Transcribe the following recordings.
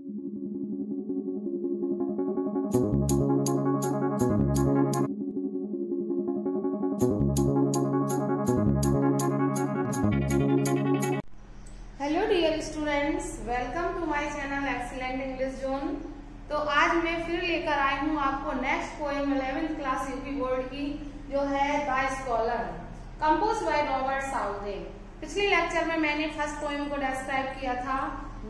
Hello dear students welcome to my channel excellent English zone तो आज मैं फिर लेकर आई हूँ आपको next poem eleventh class UP board की, जो है the scholar compose by Robert Southey पिछले लेक्चर में मैंने फ़र्स्ट पोएम को डिस्क्राइब किया था।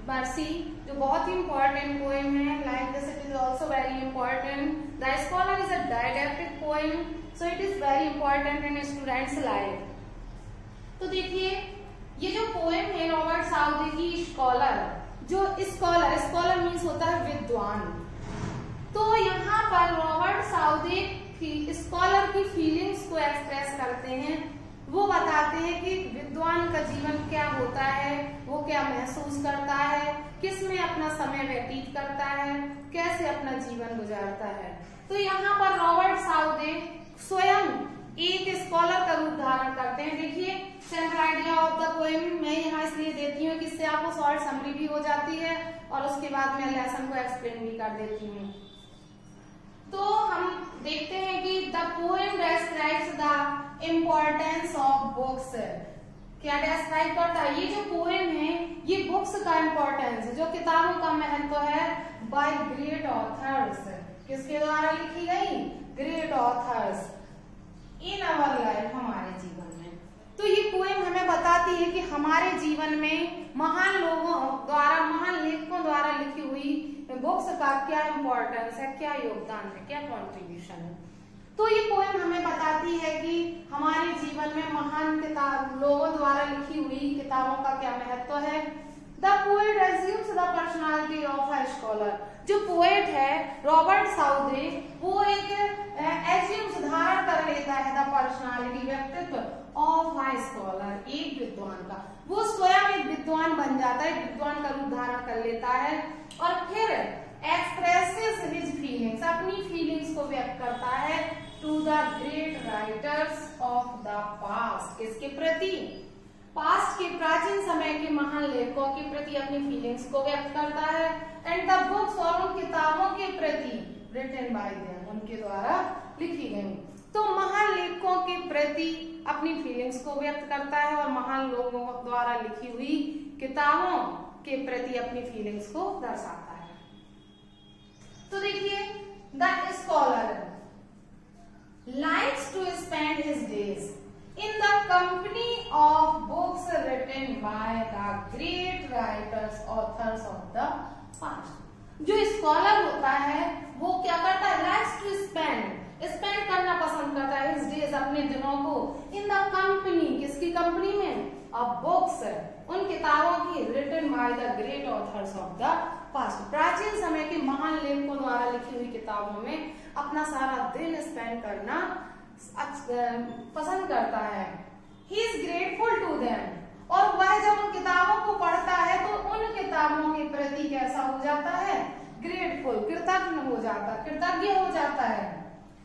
मर्सी जो बहुत ही इंपॉर्टेंट पोएम है like this it is also very important the scholar is a didactic poem so it is very important in students life तो देखिए, ये जो पोएम है रॉबर्ट साउदी की स्कॉलर जो स्कॉलर स्कॉलर मीन्स होता है विद्वान। तो यहाँ पर रॉबर्ट साउदी स्कॉलर की फीलिंग्स को एक्सप्रेस करते हैं। वो बताते हैं कि विद्वान का जीवन क्या होता है, वो क्या महसूस करता है किसमें अपना समय व्यतीत करता है, कैसे अपना जीवन गुजारता है। तो यहाँ पर रॉबर्ट साउदे स्वयं एक स्कॉलर का रूप धारण करते हैं। देखिए central idea of the poem मैं यहाँ इसलिए देती हूँ कि इससे आपको शॉर्ट समरी भी हो जाती है और उसके बाद मैं लेसन को एक्सप्लेन भी कर देती हूँ। तो हम देखते हैं कि the poem describes the importance of books क्या डिस्क्राइब करता है ये जो पोएम है, ये बुक्स का इम्पोर्टेंस जो किताबों का महत्व है बाय ग्रेट ऑथर्स किसके द्वारा लिखी गई? Great authors in our life हमारे जीवन में। तो ये पोएम हमें बताती है कि हमारे जीवन में महान लोगों द्वारा, महान लेखकों द्वारा लिखी हुई बुक्स का क्या इम्पोर्टेंस है, क्या योगदान है, क्या कॉन्ट्रीब्यूशन है? तो ये पोएम हमें बताती है कि हमारे जीवन में महान किताब, लोगों द्वारा लिखी हुई किताबों का क्या महत्व है? The poet assumes the personality of a scholar जो पोएट है रॉबर्ट साउदे वो एक एज्यूम्स धारण कर लेता है द पर्सनालिटी व्यक्तित्व। ऑफ़ अ स्कॉलर एक विद्वान का। वो स्वयं एक विद्वान बन जाता है विद्वान का रूप धारण कर लेता है और फिर एक्सप्रेसेस हिज फीलिंग्स अपनी फीलिंग्स को व्यक्त करता है to the great writers of the past किसके प्रति? पास्ट के प्राचीन समय के महान लेखकों के प्रति अपनी फीलिंग्स को व्यक्त करता है एंड द बुक्स और उन किताबों के प्रति रिटन बाय देम उनके द्वारा लिखी गई। तो महान लेखकों के प्रति अपनी फीलिंग्स को व्यक्त करता है और महान लोगों द्वारा लिखी हुई किताबों के प्रति अपनी फीलिंग्स को दर्शाता है। तो देखिए the scholar likes to spend his days in the company of books written by the great writers, authors of the past. जो स्कॉलर होता है, वो क्या करता है? लाइक्स टू स्पेंड स्पेंड करना पसंद करता है इस डेज़ अपने दिनों को। इन द कंपनी किसकी कंपनी में? अब बुक्स उन किताबों की written by the great authors of the past प्राचीन समय के महान लेखकों द्वारा लिखी हुई किताबों में अपना सारा दिन स्पेंड करना पसंद करता है। He is grateful to them और वह जब उन किताबों को पढ़ता है तो उन किताबों के प्रति कैसा हो जाता है? ग्रेटफुल कृतज्ञ हो जाता, कृतज्ञ हो जाता है।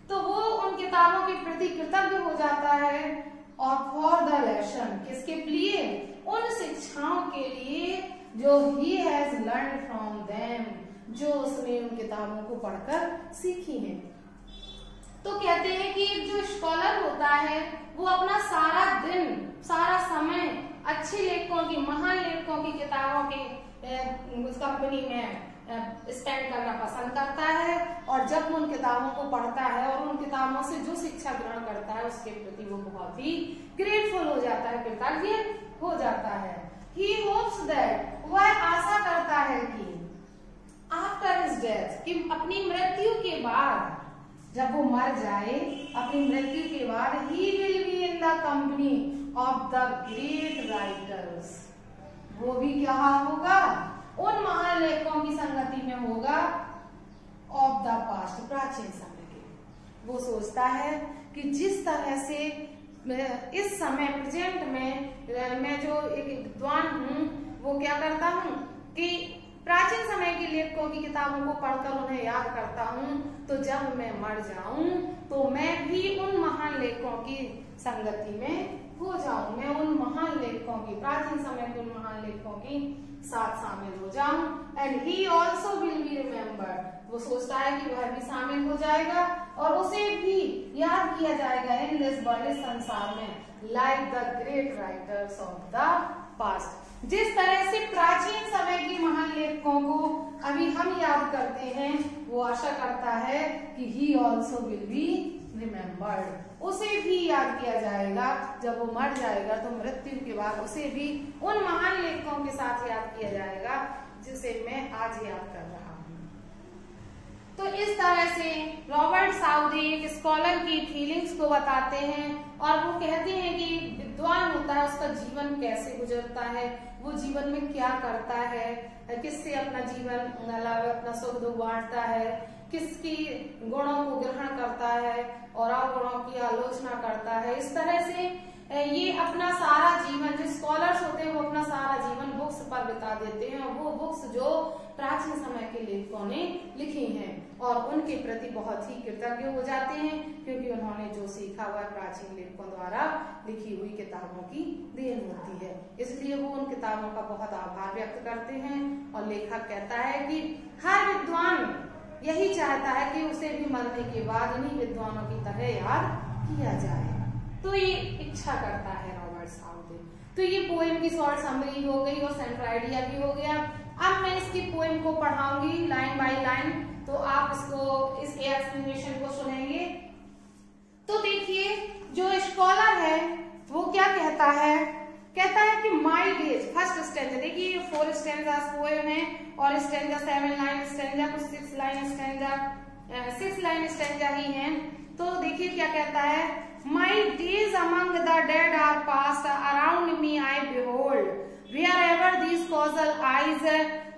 तो वो उन किताबों के प्रति कृतज्ञ हो जाता है। और फॉर द लेसन किसके लिए? उन शिक्षाओं के लिए जो he has learn from them जो उसने उन किताबों को पढ़कर सीखी है। तो कहते हैं कि एक जो स्कॉलर होता है, वो अपना सारा दिन, सारा समय अच्छे लेखकों की, महान लेखकों की किताबों के उस कंपनी में स्पेंड करना पसंद करता है और जब उन किताबों को पढ़ता है और उन किताबों से जो शिक्षा ग्रहण करता है, उसके प्रति वो बहुत ही ग्रेटफुल हो जाता है, कृतज्ञ हो जाता है। ही होप्स दैट वह आशा करता है कि आफ्टर हिज डेथ कि अपनी मृत्यु के बाद, जब वो मर जाए, अपनी मृत्यु के बाद he will be in the company of the great writers वो भी क्या होगा? उन महान लेखकों की संगति में होगा ऑफ़ द पास्ट प्राचीन समय के। वो सोचता है कि जिस तरह से इस समय प्रेजेंट में, मैं जो एक विद्वान हूँ, वो क्या करता हूँ कि प्राचीन समय के लेखकों की किताबों को पढ़कर उन्हें याद करता हूँ तो जब मैं मर जाऊँ तो मैं भी उन महान लेखकों की संगति में हो जाऊँ। मैं उन महान लेखकों की, प्राचीन समय के उन महान लेखकों की साथ शामिल हो जाऊँ। And he also will be remembered वो सोचता है कि वह भी शामिल हो जाएगा और उसे भी याद किया जाएगा इन दिस बड़े संसार में। Like the great writers of the past जिस तरह से प्राचीन समय की महान लेखकों को अभी हम याद करते हैं, वो आशा करता है कि he also will be remembered उसे भी याद किया जाएगा। जब वो मर जाएगा तो मृत्यु के बाद उसे भी उन महान लेखकों के साथ याद किया जाएगा, जिसे मैं आज याद कर रहा हूँ। तो इस तरह से रॉबर्ट साउदी एक स्कॉलर की फीलिंग्स को बताते हैं और वो कहते हैं कि विद्वान होता है, उसका जीवन कैसे गुजरता है, वो जीवन में क्या करता है, किससे अपना जीवन अपना सुख दुख बांटता है, किसकी गुणों को ग्रहण करता है, और अवगुणों की आलोचना करता है, इस तरह से ये अपना सारा जीवन जो स्कॉलर्स होते हैं, वो अपना सारा जीवन बुक्स पर बिता देते हैं और वो बुक्स जो प्राचीन समय के लेखकों ने लिखी हैं और उनके प्रति बहुत ही कृतज्ञ हो जाते हैं क्योंकि उन्होंने जो सीखा हुआ प्राचीन लेखकों द्वारा लिखी हुई किताबों की देन होती है। इसलिए वो उन किताबों का बहुत आभार व्यक्त करते हैं और लेखक कहता है कि हर विद्वान यही चाहता है कि उसे भी मरने के बाद इन्हीं विद्वानों की तरह याद किया जाए। तो ये इच्छा करता है रॉबर्ट साउदे। तो ये पोएम की शॉर्ट समरी हो गई और सेंट्रल आइडिया भी हो गया। अब मैं इसकी पोएम को पढ़ाऊँगी लाइन बाय लाइन तो आप इसको, इस एक्सप्लेनेशन को सुनेंगे। तो देखिए, जो स्कॉलर है, वो क्या कहता है? कहता है कि माई डेज़ फ़र्स्ट स्टेंजा देखिए फोर स्टेंजा पोएम है और स्टेंजा सेवन लाइन स्टेंजा कुछ six line stanza six line stanza ही है। तो देखिए क्या कहता है? My days among the dead are past around me I behold wherever these causal eyes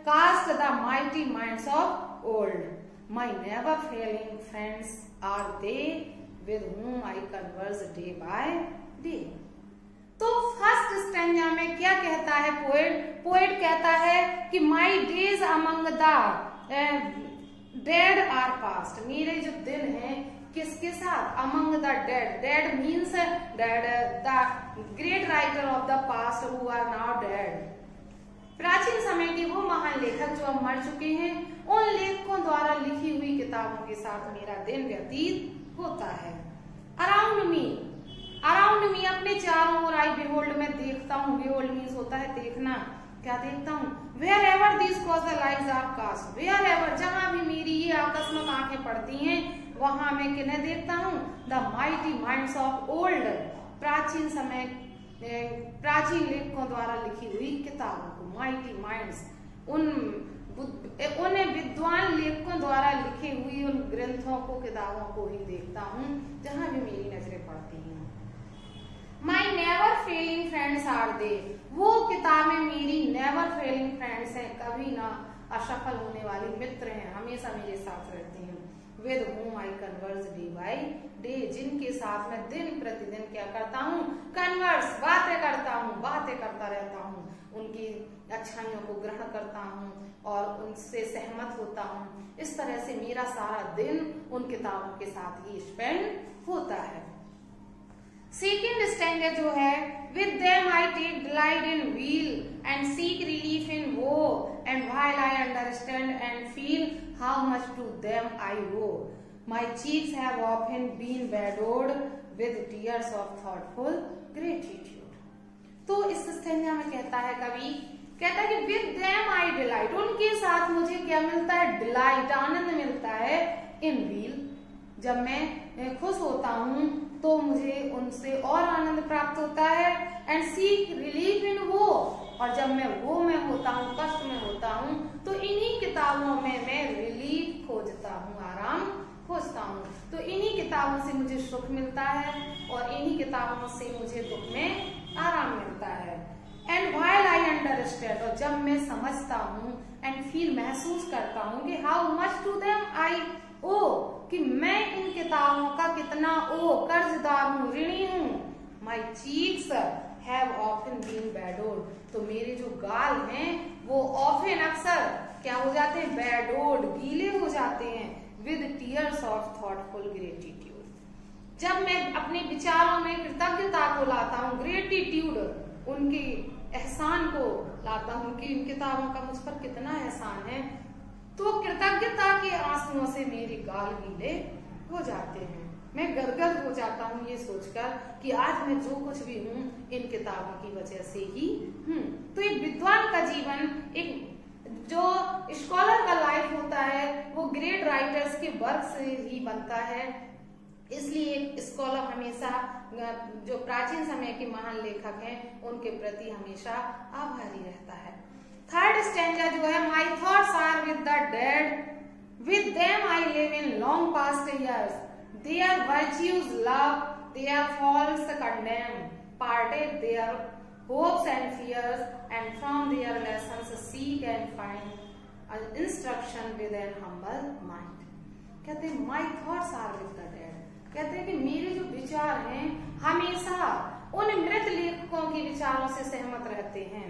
cast the mighty minds of old. My never failing friends are they with whom I converse day by day. तो first stanza में क्या कहता है poet poet कहता है कि my days among the dead are past मेरे जो दिन हैं किसके साथ? Among the dead dead means dead the great writer of the past who are now dead प्राचीन समय के वो महान लेखक जो अब मर चुके हैं, उन लेखकों द्वारा लिखी हुई किताबों के साथ मेरा दिन व्यतीत होता है। अराउंड मी अराउंड मी अपने चारों ओर आई बिहोल्ड में देखता हूँ बिहोल्ड मीन्स होता है देखना। क्या देखता हूँ? Wherever this causal eyes are cast wherever जहाँ भी मेरी ये आकस्मक आँखें पड़ती हैं वहाँ मैं किन्हें देखता हूँ? The mighty minds of old प्राचीन समय प्राचीन लेखकों द्वारा लिखी हुई किताबों को माइटी माइंड्स उन उन विद्वान लेखकों द्वारा लिखी हुई उन ग्रंथों को, किताबों को ही देखता हूँ, जहाँ भी मेरी नज़रें पड़ती हैं। My never failing friends are they वो किताबें मेरी नेवर फेलिंग फ्रेंड्स हैं, कभी ना असफल होने वाली मित्र हैं, हमेशा मेरे साथ रहती हैं। With whom I converse day by day जिनके साथ मैं दिन प्रतिदिन क्या करता हूँ? कन्वर्स बातें करता हूँ, बातें करता रहता हूँ। उनकी अच्छाइयों को ग्रहण करता हूँ और उनसे सहमत होता हूँ। इस तरह से मेरा सारा दिन उन किताबों के साथ ही स्पेंड होता है। सेकेंड स्टैंडर्ड जो है with them I take delight in weal and seek relief in woe and while I understand and feel how much to them I owe. My cheeks have often been bedewed with tears of thoughtful gratitude. तो इस stanza में कहता है कवि, कहता है कि with them I delight उनके साथ मुझे क्या मिलता है डिलाइट आनंद मिलता है इन व्हील जब मैं खुश होता हूँ तो मुझे उनसे और आनंद प्राप्त होता है एंड सीक रिलीफ इन वो और जब मैं वो में होता हूँ, कष्ट में होता हूँ तो इन्हीं किताबों में मैं रिलीफ खोजता हूँ, आराम खोजता हूँ। तो इन्हीं किताबों से मुझे सुख मिलता है और इन्हीं किताबों से मुझे दुख में आराम मिलता है। एंड वाइल आई अंडरस्टैंड और जब मैं समझता हूँ एंड फील महसूस करता हूँ कि how much to them I owe कि मैं इन किताबों का कितना ओ कर्जदार हूँ, ऋणी हूँ। My cheeks have often been bedewed तो मेरे जो गाल हैं, वो ऑफन अक्सर क्या हो जाते हैं? बैडोड गीले हो जाते हैं। With tears of thoughtful gratitude जब मैं अपने विचारों में कृतज्ञता को लाता हूँ ग्रेटिट्यूड उनकी एहसान को लाता हूँ कि इन किताबों का मुझ पर कितना एहसान है तो कृतज्ञता के आंसुओं से मेरे गाल गीले हो जाते हैं। मैं गदगद हो जाता हूँ ये सोचकर कि आज मैं जो कुछ भी हूँ, इन किताबों की वजह से ही हूँ। तो एक विद्वान का जीवन, एक जो स्कॉलर का लाइफ होता है, वो ग्रेट राइटर्स के वर्क से ही बनता है। इसलिए एक स्कॉलर हमेशा, जो प्राचीन समय के महान लेखक हैं, उनके प्रति हमेशा आभारी रहता है। थर्ड स्टैंडर्ड जो है my thoughts are with the dead with them I live in long past years their virtues love their faults condemn parted their hopes and fears, and from their lessons seek and find instruction with an humble mind. कहते my thoughts are with the dead कहते हैं कि मेरे जो विचार हैं, हमेशा उन मृत लेखकों के विचारों से सहमत रहते हैं।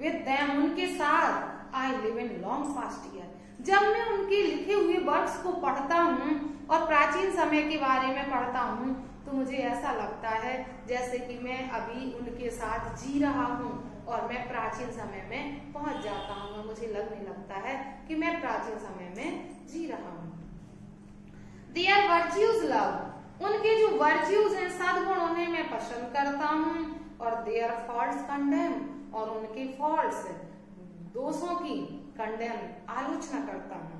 विद उनके साथ I live in long past year जब मैं उनके लिखे हुए वर्ड्स को पढ़ता हूँ और प्राचीन समय के बारे में पढ़ता हूँ तो मुझे ऐसा लगता है जैसे कि मैं अभी उनके साथ जी रहा हूँ और मैं प्राचीन समय में पहुँच जाता हूँ मुझे लगने लगता है कि मैं प्राचीन समय में जी रहा हूँ। देयर वर्च्यूज लव उनके जो वर्च्यूज हैं, सदगुण उन्हें मैं पसंद करता हूँ और देयर फॉल्ट कंडेम और उनके फॉल्ट दोषों की कंडेम आलोचना करता हूँ।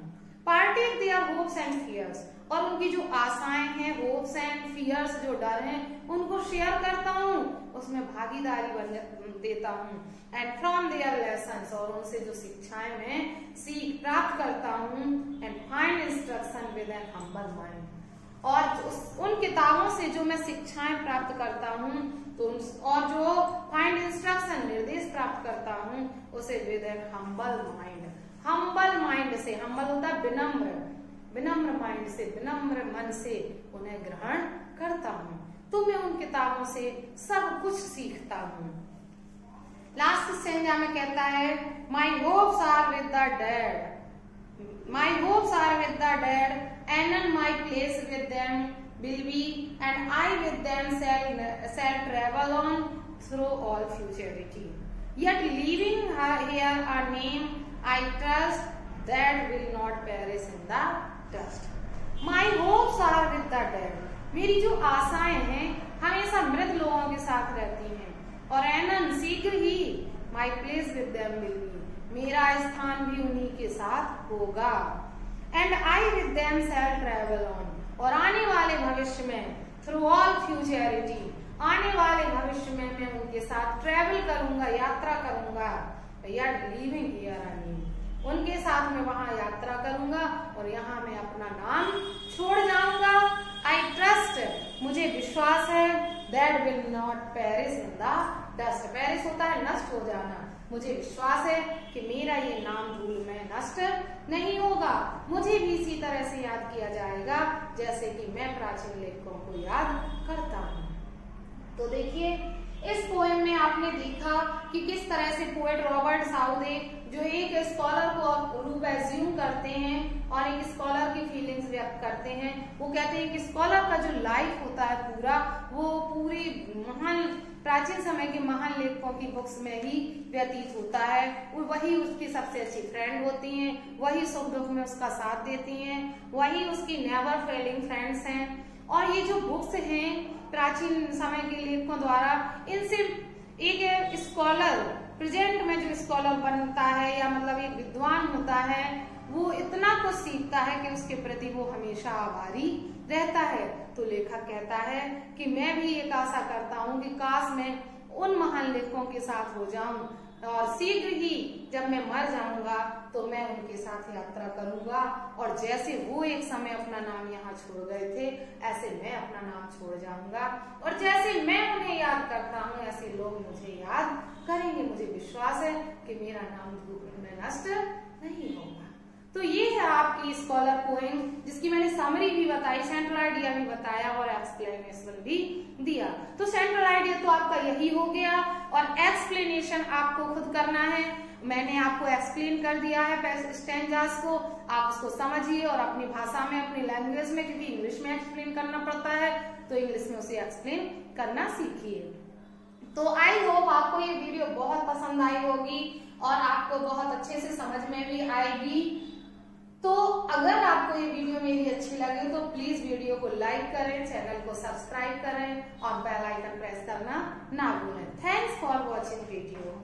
Partake their hopes and fears और उनकी जो आशाएँ हैं होप्स एंड फियर्स जो डर हैं, उनको शेयर करता हूँ। उसमें भागीदारी बन देता हूँ। एंड फ्रॉम देयर लेसन और उनसे जो शिक्षाएँ मैं सीख प्राप्त करता हूँ and find instruction with an humble mind और उन किताबों से जो मैं शिक्षाएँ प्राप्त करता हूँ और जो फाइंड इंस्ट्रक्शन निर्देश प्राप्त करता हूँ, उसे with an humble mind humble mind से हम्बल होता विनम्र। विनम्र माइंड से, विनम्र मन से उन्हें ग्रहण करता हूँ। तो मैं उन किताबों से सब कुछ सीखता हूँ। लास्ट संज्ञा में कहता है my hopes are with the dead my hopes are with the dead and my place with will be and I with them shall, shall travel on through all futurity. Yet leaving her here a name I trust that will not perish in the dust. My hopes are with the dead. मेरी जो आशाएँ हैं हमेशा मृत लोगों के साथ रहती हैं और एनन शीघ्र ही my place with them will be मेरा स्थान भी उन्हीं के साथ होगा and I with them shall travel on और आने वाले भविष्य में थ्रू ऑल फ्यूचरिटी आने वाले भविष्य में मैं उनके साथ ट्रेवल करूँगा, यात्रा करूँगा। लिविंग हियर आई उनके साथ मैं वहाँ यात्रा करूँगा और यहाँ मैं अपना नाम छोड़ जाऊँगा। आई ट्रस्ट मुझे विश्वास है that will not perish in the dust perish होता है, नष्ट हो जाना। मुझे विश्वास है कि मेरा ये नाम धूल में नष्ट नहीं होगा। मुझे भी इसी तरह से याद किया जाएगा, जैसे कि मैं प्राचीन लेखकों को याद करता हूँ। तो देखिए, इस पोएम में आपने देखा कि किस तरह से पोएट रॉबर्ट साउदे, जो एक स्कॉलर को रूप एज्यूम करते हैं और एक स्कॉलर की फीलिंग्स व्यक्त करते हैं, वो कहते हैं कि स्कॉलर का जो लाइफ होता है पूरा, वो पूरी महान प्राचीन समय के महान लेखकों की बुक्स में ही व्यतीत होता है। वही उसकी सबसे अच्छी फ्रेंड होती हैं, वही सुख दुख में उसका साथ देती हैं, वही उसकी नेवर फेलिंग फ्रेंड्स हैं। और ये जो बुक्स हैं प्राचीन समय के लेखकों द्वारा, इनसे एक स्कॉलर प्रेजेंट में जो स्कॉलर बनता है या मतलब एक विद्वान होता है, वो इतना कुछ सीखता है कि उसके प्रति वो हमेशा आभारी रहता है। तो लेखक कहता है कि मैं भी एक आशा करता हूँ कि काश मैं उन महान लेखकों के साथ हो जाऊँ और शीघ्र ही जब मैं मर जाऊँगा तो मैं उनके साथ यात्रा करूँगा। और जैसे वो एक समय अपना नाम यहाँ छोड़ गए थे, ऐसे मैं अपना नाम छोड़ जाऊँगा। और जैसे मैं उन्हें याद करता हूँ, ऐसे लोग मुझे याद करेंगे। मुझे विश्वास है कि मेरा नाम धूप में नष्ट नहीं होगा। तो ये है आपकी स्कॉलर पोएम जिसकी मैंने समरी भी बताई सेंट्रल आइडिया भी बताया और एक्सप्लेनेशन भी दिया। तो सेंट्रल आइडिया तो आपका यही हो गया और एक्सप्लेनेशन आपको खुद करना है। मैंने आपको एक्सप्लेन कर दिया है स्टेंजास को। आप उसको समझिए और अपनी भाषा में, अपनी लैंग्वेज में, क्योंकि इंग्लिश में एक्सप्लेन करना पड़ता है तो इंग्लिश में उसे एक्सप्लेन करना सीखिए। तो आई होप आपको ये वीडियो बहुत पसंद आई होगी और आपको बहुत अच्छे से समझ में भी आएगी। तो अगर आपको ये वीडियो मेरी अच्छी लगे तो प्लीज़ वीडियो को लाइक करें चैनल को सब्सक्राइब करें और बेल आइकन प्रेस करना ना भूलें। Thanks for watching video